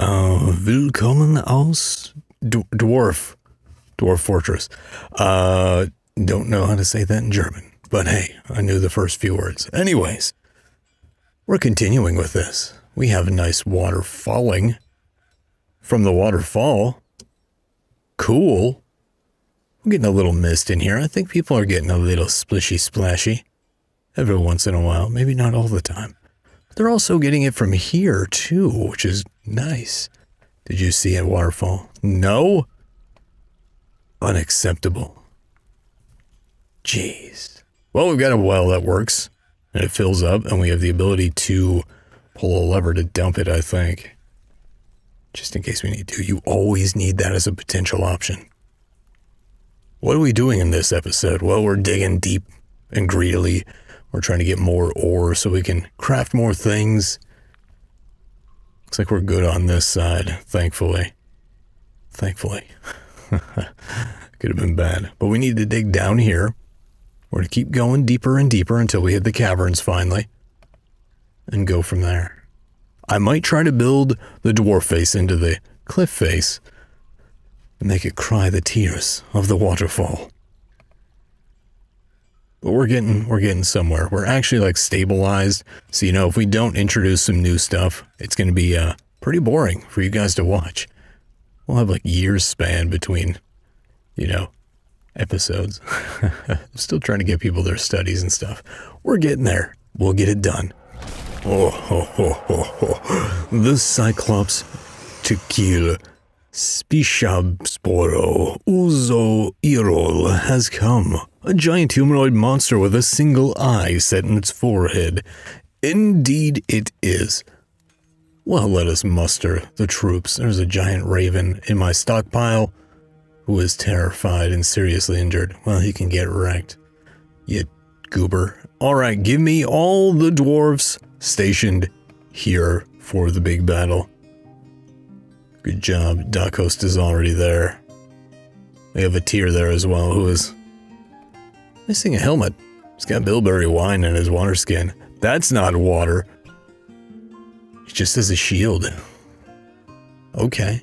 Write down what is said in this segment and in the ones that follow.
Uh, willkommen aus D- Dwarf. Dwarf Fortress. Uh, don't know how to say that in German, but hey, I knew the first few words. Anyways, we're continuing with this. We have a nice water falling from the waterfall. Cool. We're getting a little mist in here. I think people are getting a little splishy splashy every once in a while. Maybe not all the time. They're also getting it from here too, which is nice. Did you see a waterfall? No? Unacceptable. Jeez. Well, we've got a well that works, and it fills up, and we have the ability to pull a lever to dump it, I think. Just in case we need to. You always need that as a potential option. What are we doing in this episode? Well, we're digging deep and greedily. We're trying to get more ore so we can craft more things. Looks like we're good on this side, thankfully. Thankfully. Could have been bad. But we need to dig down here. We're going to keep going deeper and deeper until we hit the caverns finally. And go from there. I might try to build the dwarf face into the cliff face and make it cry the tears of the waterfall. But we're getting we're getting somewhere. We're actually like stabilized. So you know, if we don't introduce some new stuff, it's going to be uh pretty boring for you guys to watch. We'll have like years span between you know episodes. I'm still trying to get people their studies and stuff. We're getting there. We'll get it done. Oh, ho, ho, ho, ho. the Cyclops to kill Spishabsporo Uzo Irol has come. A giant humanoid monster with a single eye set in its forehead. Indeed it is. Well, let us muster the troops. There's a giant raven in my stockpile who is terrified and seriously injured. Well, he can get wrecked. You goober. Alright, give me all the dwarves stationed here for the big battle. Good job. Host is already there. We have a tier there as well who is missing a helmet. He's got bilberry wine in his water skin. That's not water. He just has a shield. Okay.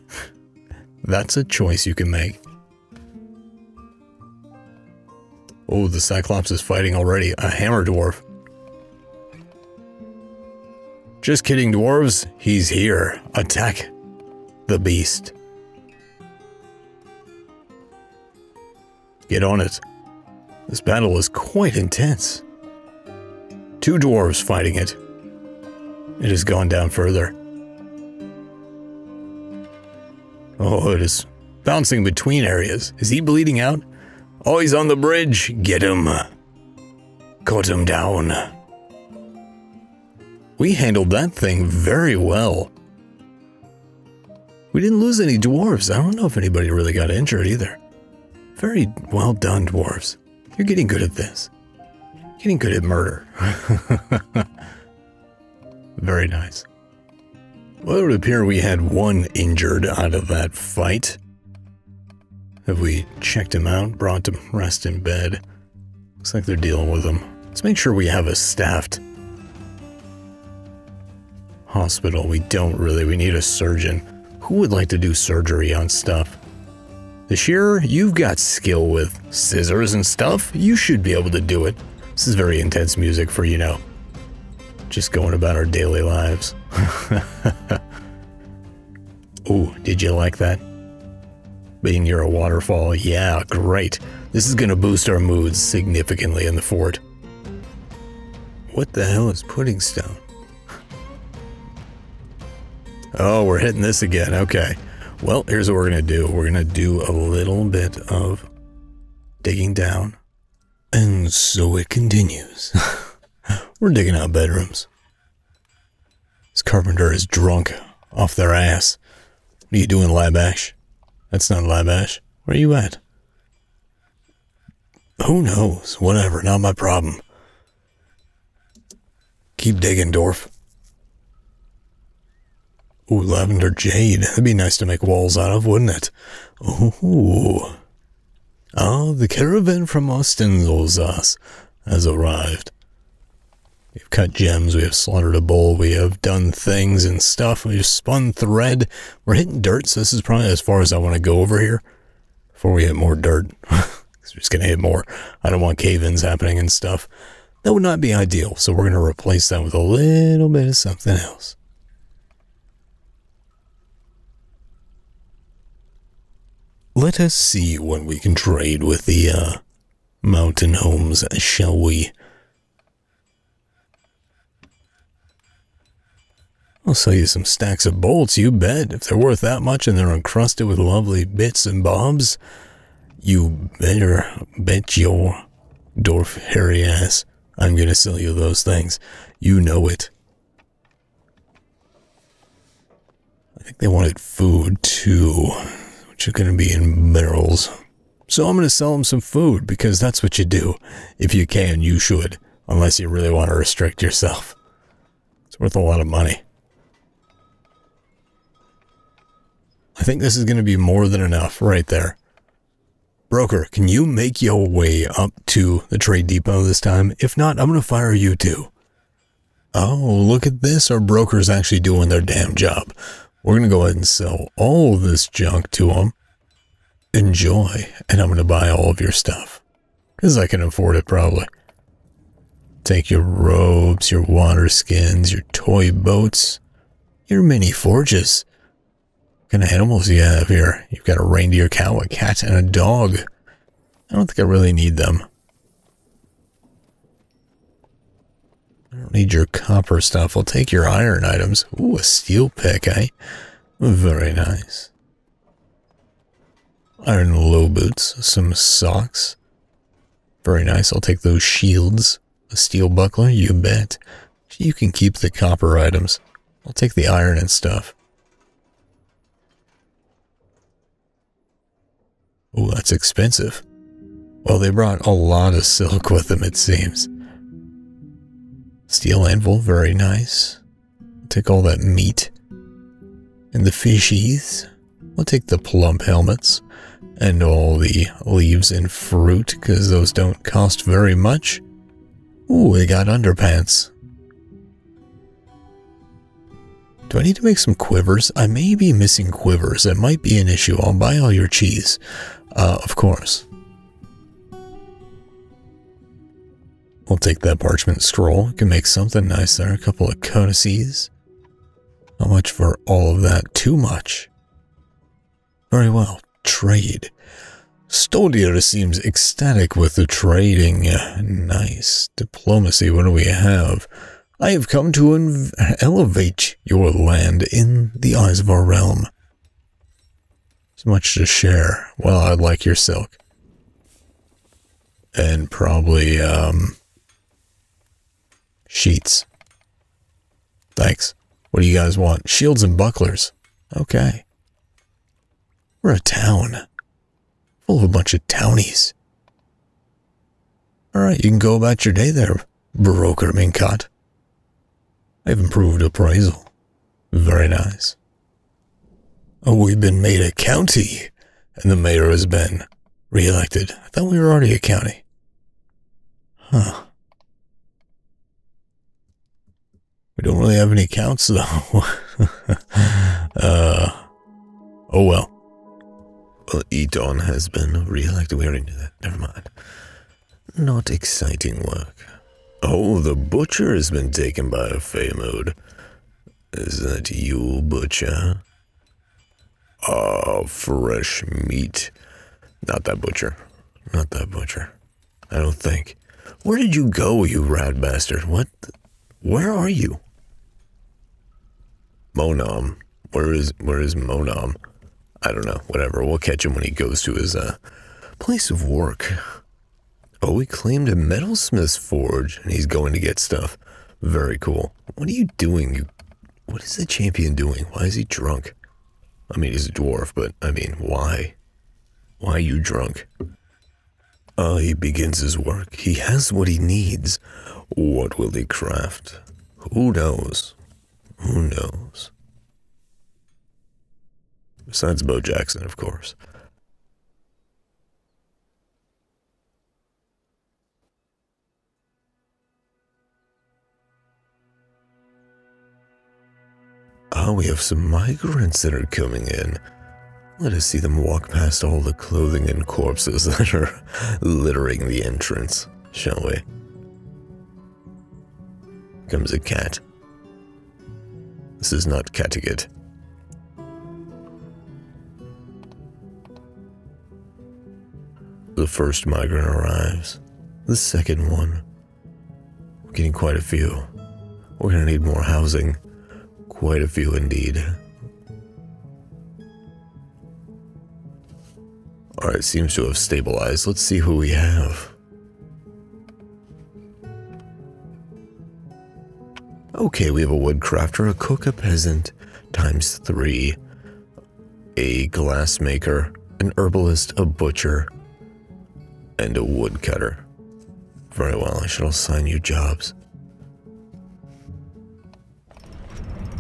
That's a choice you can make. Oh, the Cyclops is fighting already. A hammer dwarf. Just kidding, dwarves. He's here. Attack the beast. Get on it. This battle is quite intense. Two dwarves fighting it. It has gone down further. Oh, it is bouncing between areas. Is he bleeding out? Oh, he's on the bridge. Get him. Cut him down. We handled that thing very well. We didn't lose any dwarves. I don't know if anybody really got injured either. Very well done, dwarves. You're getting good at this. Getting good at murder. Very nice. Well, it would appear we had one injured out of that fight. Have we checked him out, brought him rest in bed? Looks like they're dealing with him. Let's make sure we have a staffed hospital. We don't really. We need a surgeon. Who would like to do surgery on stuff? The shearer, you've got skill with scissors and stuff. You should be able to do it. This is very intense music for, you know, just going about our daily lives. oh, did you like that? Being near a waterfall, yeah, great. This is going to boost our moods significantly in the fort. What the hell is pudding stone? Oh, we're hitting this again. Okay. Well, here's what we're going to do. We're going to do a little bit of digging down. And so it continues. we're digging out bedrooms. This carpenter is drunk off their ass. What are you doing, Labash? That's not Labash. Where are you at? Who knows? Whatever, not my problem. Keep digging, Dwarf. Ooh, lavender jade. That'd be nice to make walls out of, wouldn't it? Ooh. Ah, the caravan from Austin, Lozas, has arrived. We've cut gems, we have slaughtered a bull, we have done things and stuff, we've spun thread. We're hitting dirt, so this is probably as far as I want to go over here before we hit more dirt. we're just going to hit more. I don't want cave-ins happening and stuff. That would not be ideal, so we're going to replace that with a little bit of something else. Let us see what we can trade with the uh, mountain homes, shall we? I'll sell you some stacks of bolts, you bet. If they're worth that much and they're encrusted with lovely bits and bobs, you better bet your dwarf hairy ass I'm gonna sell you those things. You know it. I think they wanted food too, which is gonna be in minerals. So I'm gonna sell them some food because that's what you do. If you can, you should. Unless you really want to restrict yourself. It's worth a lot of money. I think this is going to be more than enough right there. Broker, can you make your way up to the trade depot this time? If not, I'm going to fire you too. Oh, look at this. Our broker's actually doing their damn job. We're going to go ahead and sell all this junk to them. Enjoy. And I'm going to buy all of your stuff. Because I can afford it probably. Take your robes, your water skins, your toy boats, your mini forges. What kind of animals do you have here? You've got a reindeer cow, a cat, and a dog. I don't think I really need them. Don't need your copper stuff. I'll take your iron items. Ooh, a steel pick, eh? Very nice. Iron low boots, some socks. Very nice. I'll take those shields. A steel buckler, you bet. You can keep the copper items. I'll take the iron and stuff. Oh, that's expensive. Well, they brought a lot of silk with them, it seems. Steel anvil, very nice. take all that meat. And the fishies. We'll take the plump helmets. And all the leaves and fruit, because those don't cost very much. Ooh, they got underpants. Do I need to make some quivers? I may be missing quivers. That might be an issue. I'll buy all your cheese. Uh, of course. We'll take that parchment scroll. We can make something nice there. A couple of codices. How much for all of that? Too much. Very well. Trade. Stoldier seems ecstatic with the trading. Nice. Diplomacy, what do we have? I have come to elevate your land in the eyes of our realm. So much to share. Well, I'd like your silk. And probably, um, sheets. Thanks. What do you guys want? Shields and bucklers. Okay. We're a town. Full of a bunch of townies. Alright, you can go about your day there, Broker Minkot. I've improved appraisal. Very nice. Oh, we've been made a county, and the mayor has been reelected. I thought we were already a county. Huh. We don't really have any counts, though. uh, oh well. Well, Eton has been reelected. We already knew that. Never mind. Not exciting work. Oh, the butcher has been taken by a fey mood. Is that you, butcher? Ah, fresh meat. Not that butcher. Not that butcher. I don't think. Where did you go, you rat bastard? What? Where are you? Monam. Where is where is Monam? I don't know. Whatever. We'll catch him when he goes to his uh, place of work. Oh, he claimed a metalsmith's forge, and he's going to get stuff. Very cool. What are you doing? You, what is the champion doing? Why is he drunk? I mean, he's a dwarf, but I mean, why? Why are you drunk? Ah, he begins his work. He has what he needs. What will he craft? Who knows? Who knows? Besides Bo Jackson, of course. Ah, we have some migrants that are coming in. Let us see them walk past all the clothing and corpses that are littering the entrance, shall we? Comes a cat this is not Kattegat. The first migrant arrives. The second one. We're getting quite a few. We're gonna need more housing. Quite a few indeed. Alright, seems to have stabilized. Let's see who we have. Okay, we have a woodcrafter, a cook, a peasant, times three, a glassmaker, an herbalist, a butcher, and a woodcutter. Very well, I shall assign you jobs.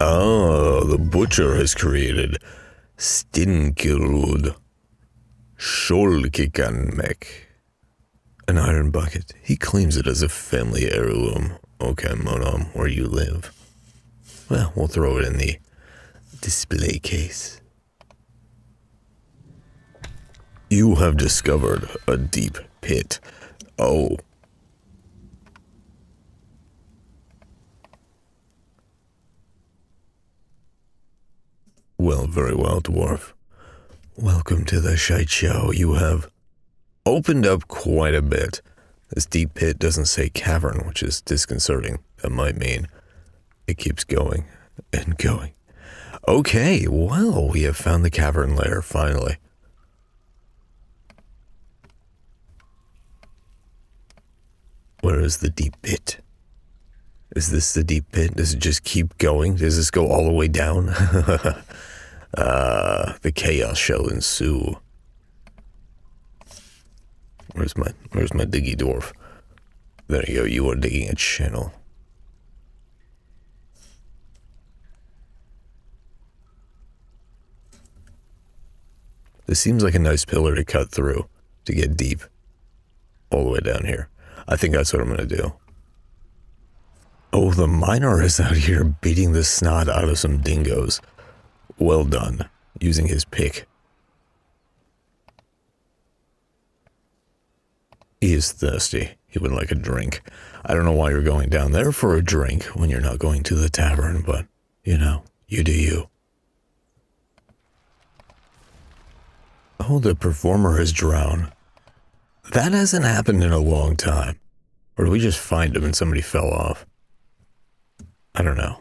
Ah, the butcher has created Stinkerud Skjoldkikanmek. An iron bucket. He claims it as a family heirloom. Okay, Monam, where you live. Well, we'll throw it in the display case. You have discovered a deep pit. Oh. Well, very well, dwarf. Welcome to the shite show. You have opened up quite a bit. This deep pit doesn't say cavern, which is disconcerting. That might mean it keeps going and going. Okay, well, we have found the cavern layer finally. Where is the deep pit? Is this the deep pit? Does it just keep going? Does this go all the way down? uh, the chaos shall ensue. Where's my where's my diggy dwarf? There you go, you are digging a channel. This seems like a nice pillar to cut through to get deep. All the way down here. I think that's what I'm gonna do. Oh, the miner is out here beating the snot out of some dingoes. Well done, using his pick. He is thirsty. He would like a drink. I don't know why you're going down there for a drink when you're not going to the tavern, but, you know, you do you. Oh, the performer has drowned. That hasn't happened in a long time. Or did we just find him and somebody fell off? I don't know.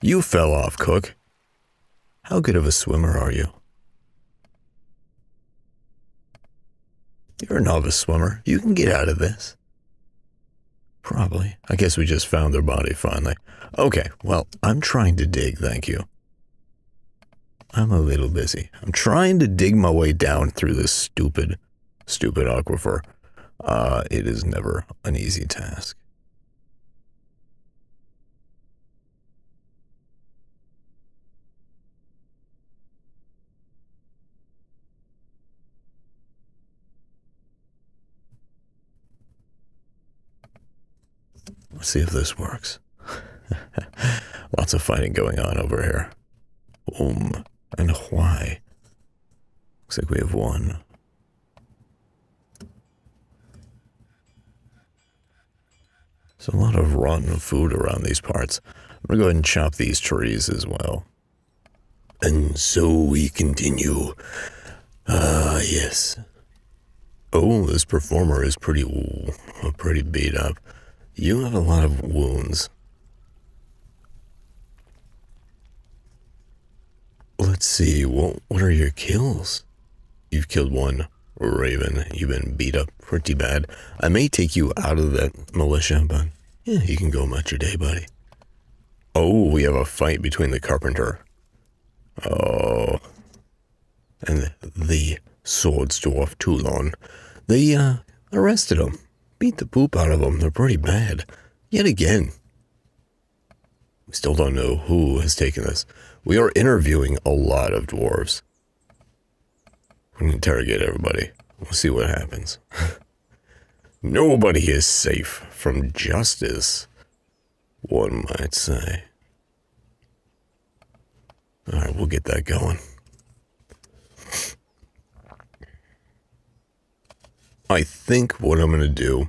You fell off, Cook. How good of a swimmer are you? You're a novice swimmer. You can get out of this. Probably. I guess we just found their body finally. Okay, well, I'm trying to dig, thank you. I'm a little busy. I'm trying to dig my way down through this stupid, stupid aquifer. Uh, it is never an easy task. Let's see if this works. Lots of fighting going on over here. Um, and why? Looks like we have one. There's a lot of rotten food around these parts. I'm gonna go ahead and chop these trees as well. And so we continue. Ah, yes. Oh, this performer is pretty, pretty beat up. You have a lot of wounds. Let's see, what, what are your kills? You've killed one raven. You've been beat up pretty bad. I may take you out of that militia, but yeah, you can go about your day, buddy. Oh, we have a fight between the carpenter. Oh. And the swords dwarf Toulon. They, uh, arrested him beat the poop out of them. They're pretty bad. Yet again. We still don't know who has taken this. We are interviewing a lot of dwarves. We're going to interrogate everybody. We'll see what happens. Nobody is safe from justice, one might say. All right, we'll get that going. I think what I'm going to do,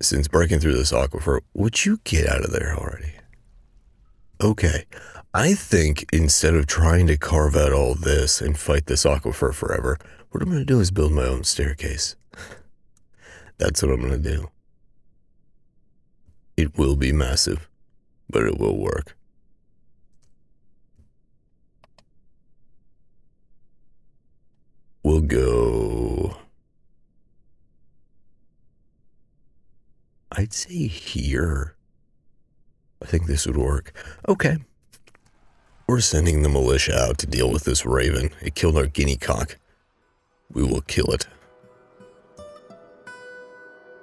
since breaking through this aquifer, would you get out of there already? Okay. I think instead of trying to carve out all this and fight this aquifer forever, what I'm going to do is build my own staircase. That's what I'm going to do. It will be massive, but it will work. We'll go I'd say here. I think this would work. Okay. We're sending the militia out to deal with this raven. It killed our guinea cock. We will kill it.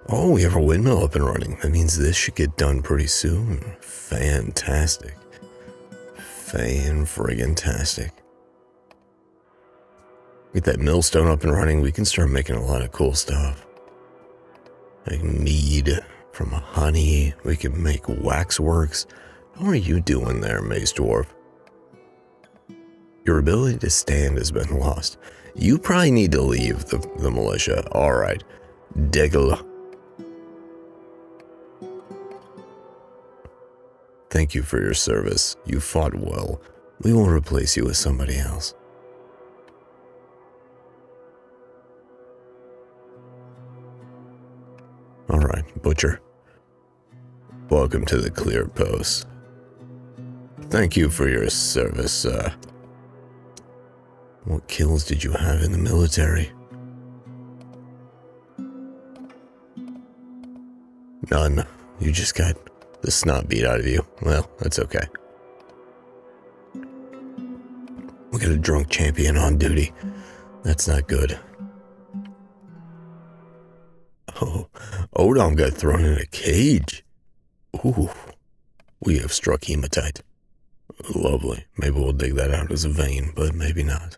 Oh, we have a windmill up and running. That means this should get done pretty soon. Fantastic. Fan friggin' tastic. Get that millstone up and running, we can start making a lot of cool stuff. Like mead, from honey, we can make waxworks. How are you doing there, Mace Dwarf? Your ability to stand has been lost. You probably need to leave the, the militia. Alright. Diggle. Thank you for your service. You fought well. We will replace you with somebody else. Butcher. Welcome to the Clear Post. Thank you for your service, uh. What kills did you have in the military? None. You just got the snot beat out of you. Well, that's okay. We got a drunk champion on duty. That's not good. Odom got thrown in a cage. Ooh, we have struck hematite. Lovely. Maybe we'll dig that out as a vein, but maybe not.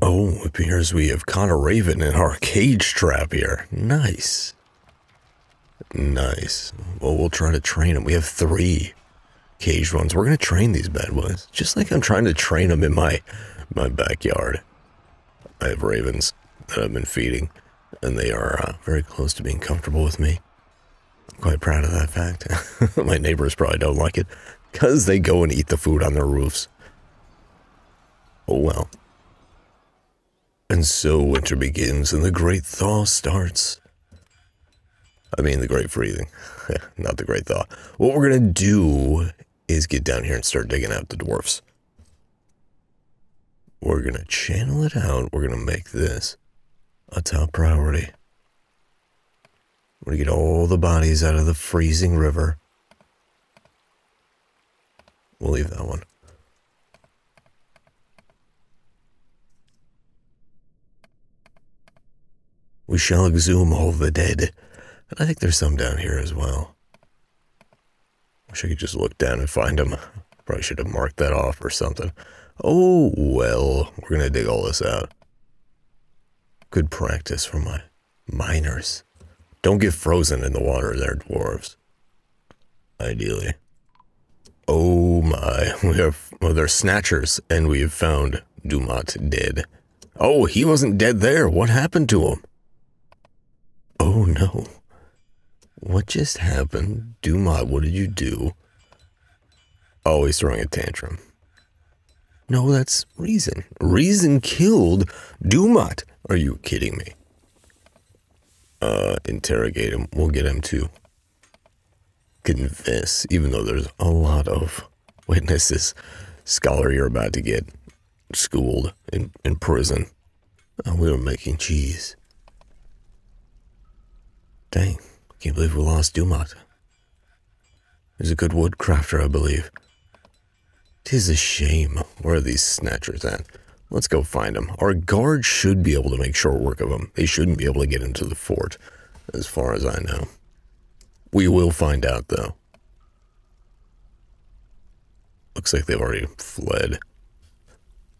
Oh, appears we have caught a raven in our cage trap here. Nice. Nice. Well, we'll try to train them. We have three caged ones. We're going to train these bad boys, just like I'm trying to train them in my, my backyard. I have ravens that I've been feeding, and they are uh, very close to being comfortable with me. I'm quite proud of that fact. My neighbors probably don't like it because they go and eat the food on their roofs. Oh well. And so winter begins and the great thaw starts. I mean, the great freezing, not the great thaw. What we're going to do is get down here and start digging out the dwarfs. We're going to channel it out. We're going to make this a top priority. We're to get all the bodies out of the freezing river. We'll leave that one. We shall exhume all the dead. And I think there's some down here as well. Wish I could just look down and find them. Probably should have marked that off or something. Oh, well, we're going to dig all this out. Good practice for my miners. Don't get frozen in the water there, dwarves. Ideally. Oh my, we have, well, they're snatchers, and we have found Dumat dead. Oh, he wasn't dead there. What happened to him? Oh no. What just happened? Dumat, what did you do? Oh, he's throwing a tantrum. No, that's Reason. Reason killed Dumat. Are you kidding me? Uh, interrogate him. We'll get him to confess, even though there's a lot of witnesses. Scholar, you're about to get schooled in, in prison. Oh, we were making cheese. Dang, can't believe we lost Dumat. He's a good woodcrafter, I believe. Tis a shame. Where are these snatchers at? Let's go find them. Our guards should be able to make short work of them. They shouldn't be able to get into the fort, as far as I know. We will find out, though. Looks like they've already fled.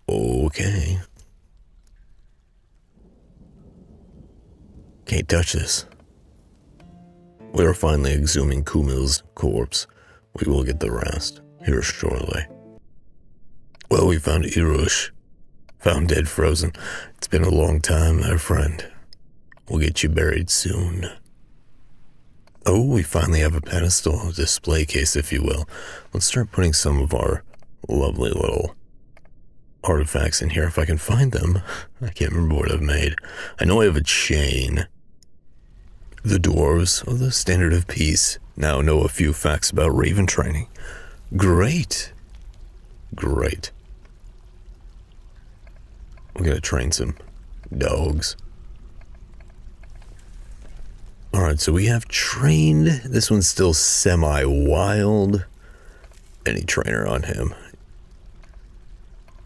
Okay. Can't touch this. We are finally exhuming Kumil's corpse. We will get the rest. here shortly. Well, we found Irush. Found dead frozen. It's been a long time, our friend. We'll get you buried soon. Oh, we finally have a pedestal, a display case, if you will. Let's start putting some of our lovely little artifacts in here if I can find them. I can't remember what I've made. I know I have a chain. The dwarves of the Standard of Peace now know a few facts about raven training. Great. Great. We're gonna train some dogs. Alright, so we have trained. This one's still semi wild. Any trainer on him?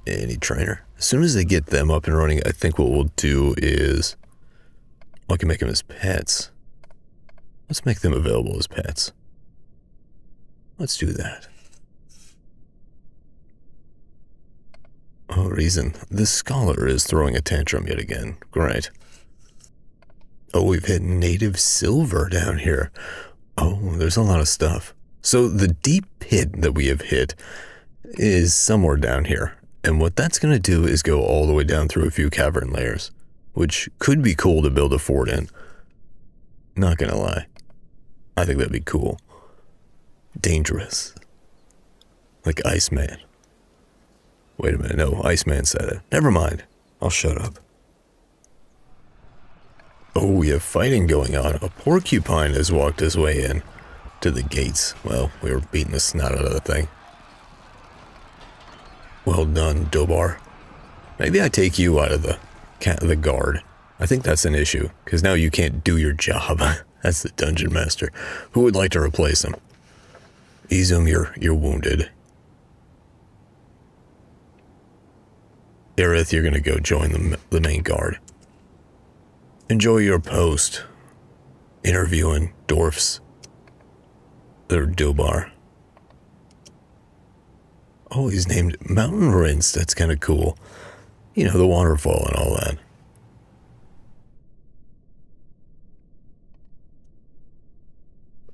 Any trainer? As soon as they get them up and running, I think what we'll do is. I can make them as pets. Let's make them available as pets. Let's do that. Oh, reason. The scholar is throwing a tantrum yet again. Great. Oh, we've hit native silver down here. Oh, there's a lot of stuff. So the deep pit that we have hit is somewhere down here. And what that's going to do is go all the way down through a few cavern layers, which could be cool to build a fort in. Not going to lie. I think that'd be cool. Dangerous. Like Iceman. Wait a minute, no, Iceman said it. Never mind. I'll shut up. Oh, we have fighting going on. A porcupine has walked his way in to the gates. Well, we were beating the snot out of the thing. Well done, Dobar. Maybe I take you out of the the guard. I think that's an issue, because now you can't do your job. that's the dungeon master. Who would like to replace him? Izum, you're, you're wounded. Aerith, you're going to go join the, the main guard. Enjoy your post. Interviewing dwarfs. They're Dobar. Oh, he's named Mountain Rinse. That's kind of cool. You know, the waterfall and all that.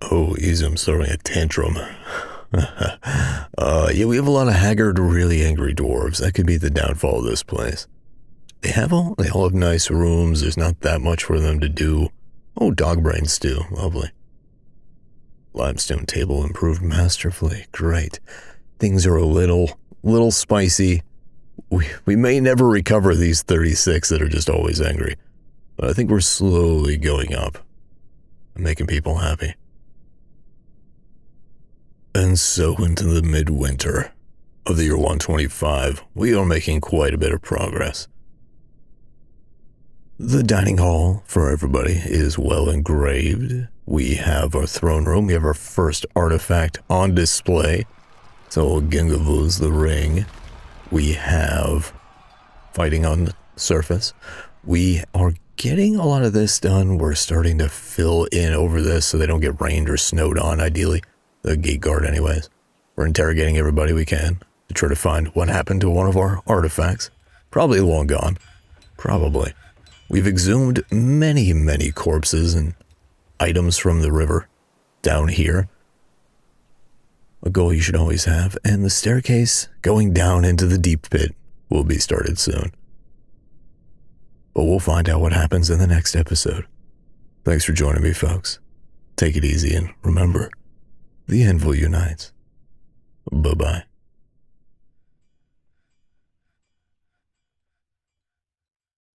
Oh, Izum's throwing a tantrum. uh, yeah, we have a lot of haggard, really angry dwarves. That could be the downfall of this place. They have all they all have nice rooms. There's not that much for them to do. Oh, dog brain stew, lovely. Limestone table improved masterfully. Great. Things are a little little spicy. We we may never recover these 36 that are just always angry. But I think we're slowly going up. And making people happy. And so into the midwinter of the year 125, we are making quite a bit of progress. The dining hall for everybody is well engraved. We have our throne room. We have our first artifact on display. So Gingavuz the ring. We have fighting on the surface. We are getting a lot of this done. We're starting to fill in over this so they don't get rained or snowed on, ideally. The gate guard, anyways. We're interrogating everybody we can to try to find what happened to one of our artifacts. Probably long gone. Probably. We've exhumed many, many corpses and items from the river down here. A goal you should always have, and the staircase going down into the deep pit will be started soon. But we'll find out what happens in the next episode. Thanks for joining me, folks. Take it easy and remember, the Anvil unites. Bye bye.